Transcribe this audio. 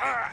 Ah!